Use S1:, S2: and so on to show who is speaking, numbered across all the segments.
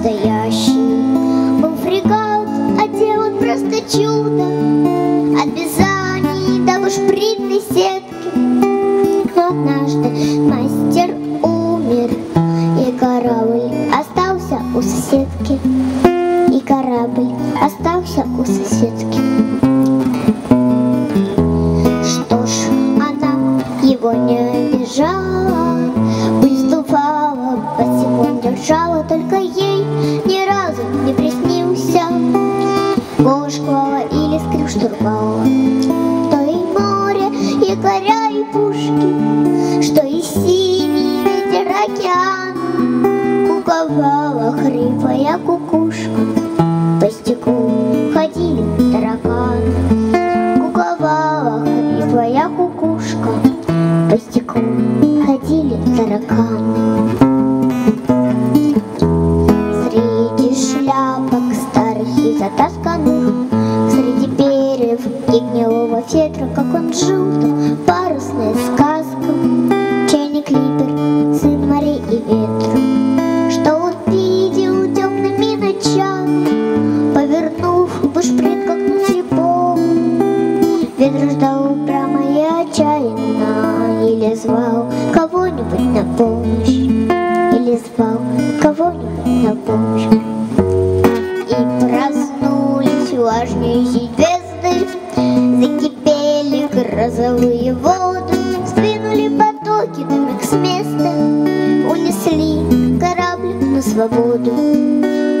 S1: настоящий. Был фрегат, а он просто чудо. От вязаний до бушпритной сетки. Но однажды мастер умер, и корабль остался у соседки. И корабль остался у соседки. Что ж, она его не штурвала. То и море, и горя, и пушки, Что и синий ветер океан, Куковала хриплая кукушка, По стеклу ходили тараканы. Куковала хриплая кукушка, По стеклу ходили тараканы. Затасканных, гнилого ветра, Как он жил парусная сказка, Чайный клипер, сын морей и ветра. Что он видел темными ночами, Повернув бушприт, как на слепом, Ветер ждал упрямо и отчаянно Или звал кого-нибудь на помощь. Или звал кого-нибудь на помощь грозовые воды Сдвинули потоки домик с места Унесли корабль на свободу.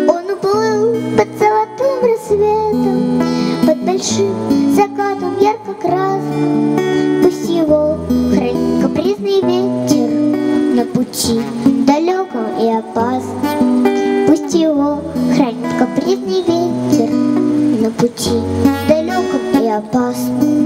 S1: Он уплыл под золотым рассветом Под большим закатом ярко-красным. Пусть его хранит капризный ветер На пути далеком и опасном. Пусть его хранит капризный ветер На пути далеком и опасном